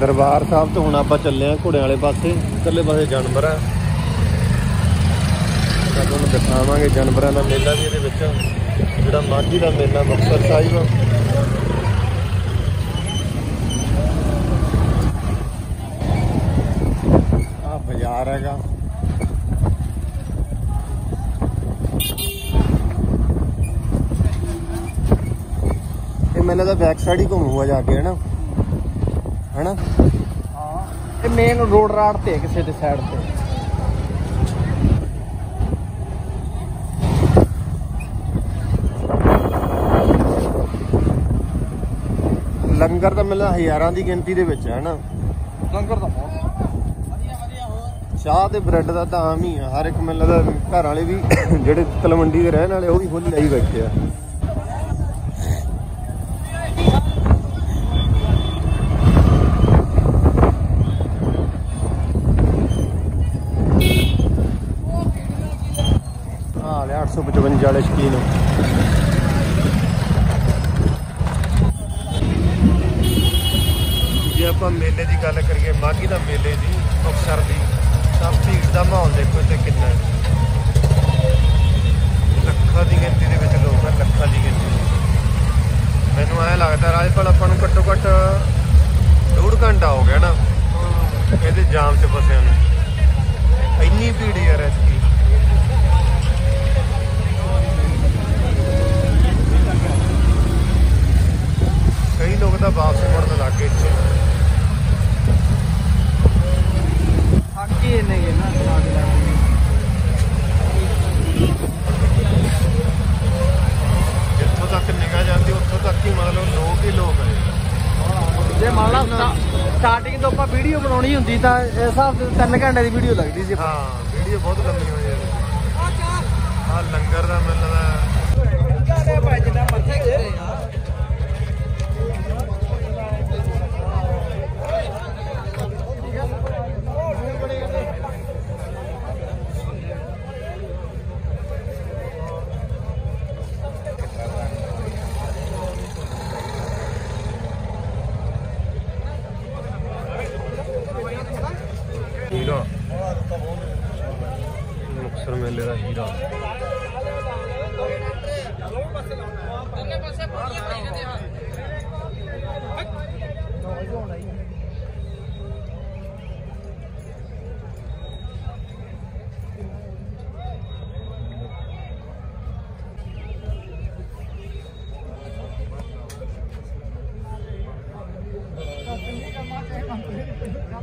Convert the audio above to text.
ਦਰਬਾਰ ਸਾਹਿਬ ਤੋਂ ਹੁਣ ਆਪਾਂ ਚੱਲੇ ਆ ਘੋੜਿਆਂ ਵਾਲੇ ਪਾਸੇ। ਇਕੱਲੇ ਪਾਸੇ ਜਾਨਵਰ ਆ। ਤੁਹਾਨੂੰ ਦਿਖਾਵਾਂਗੇ ਜਾਨਵਰਾਂ ਦਾ ਮੇਲਾ ਵੀ ਇਹਦੇ ਵਿੱਚ। ਜਿਹੜਾ ਮਾਝੀ ਦਾ ਮੇਲਾ ਮੁਕਤਸਰ ਸਾਹਿਬ ਆ। ਬਾਜ਼ਾਰ ਹੈਗਾ। ਇਹ ਮੇਲੇ ਦਾ ਬੈਕ ਸਾਈਡ ਹੀ ਘੁੰਮੂਗਾ ਜਾ ਕੇ, ਹੈ ਨਾ? ਹਨਾ? ਹਾਂ ਇਹ ਮੇਨ ਰੋਡ ਰਾਡ ਤੇ ਕਿਸੇ ਦੇ ਸਾਈਡ ਤੇ। ਲੰਗਰ ਤਾਂ ਮਿਲਦਾ ਹਜ਼ਾਰਾਂ ਦੀ ਗਿਣਤੀ ਦੇ ਵਿੱਚ ਹੈ ਹਨਾ। ਲੰਗਰ ਦਾ ਬਹੁਤ। ਚਾਹ ਤੇ ਬ੍ਰੈਡ ਦਾ ਤਾਂ ਆਮ ਹੀ ਆ। ਹਰ ਇੱਕ ਲੱਗਦਾ ਘਰ ਵਾਲੇ ਵੀ ਜਿਹੜੇ ਤਲਵੰਡੀ ਦੇ ਰਹਿਣ ਵਾਲੇ ਉਹ ਵੀ ਖੁੱਲ ਲਈ ਬੈਠੇ ਆ। ਆ ਲੈ 855 ਵਾਲੇ ਸ਼ਕੀਨ ਜੇ ਆਪਾਂ ਮੇਲੇ ਦੀ ਗੱਲ ਕਰੀਏ ਮਾਘੀ ਦਾ ਮੇਲੇ ਦੀ ਮੁਕਤਸਰ ਦੀ ਤਾਂ ਭੀੜ ਦਾ ਮਾਹੌਲ ਦੇਖੋ ਇੱਥੇ ਕਿੰਨਾ ਹੈ। ਲੱਖਾਂ ਦੀ ਗਿਣਤੀ ਦੇ ਵਿੱਚ ਲੋਕ ਆ ਲੱਖਾਂ ਦੀ ਗਿਣਤੀ ਮੈਨੂੰ ਐ ਲੱਗਦਾ ਰਾਜਪਾਲ ਆਪਾਂ ਨੂੰ ਘੱਟੋ ਘੱਟ ਡੂਢ ਘੰਟਾ ਹੋ ਗਿਆ ਨਾ। ਇਹਦੇ ਜਾਮ 'ਚ ਫਸਿਆ ਨੂੰ। ਤਾਂ ਵਾਪਸ ਮੁੜਨ ਲੱਗ ਗਏ ਇੱਥੇ। ਥੱਕ ਹੀ ਇੰਨੇ ਗਏ ਨਾ ਚਲਾ ਕੇ ਲੈ ਕੇ। ਜਿੱਥੋਂ ਤੱਕ ਨਿਗਾਹ ਜਾਂਦੀ ਉੱਥੋਂ ਤੱਕ ਹੀ ਮਤਲਬ ਲੋਕ ਹੀ ਲੋਕ ਹੈ ਜੇ ਮੰਨ ਲਾ ਸਟਾਰਟਿੰਗ ਤੋਂ ਆਪਾਂ ਵੀਡੀਓ ਬਣਾਉਣੀ ਹੁੰਦੀ ਤਾਂ ਇਸ ਹਿਸਾਬ ਦੇ 3 ਘੰਟੇ ਦੀ ਵੀਡੀਓ ਲੱਗਦੀ ਸੀ ਹਾਂ ਵੀਡੀਓ ਬਹੁਤ ਮੁਕਸਰ ਮੇਲੇ ਦਾ ਹੀਰਾ।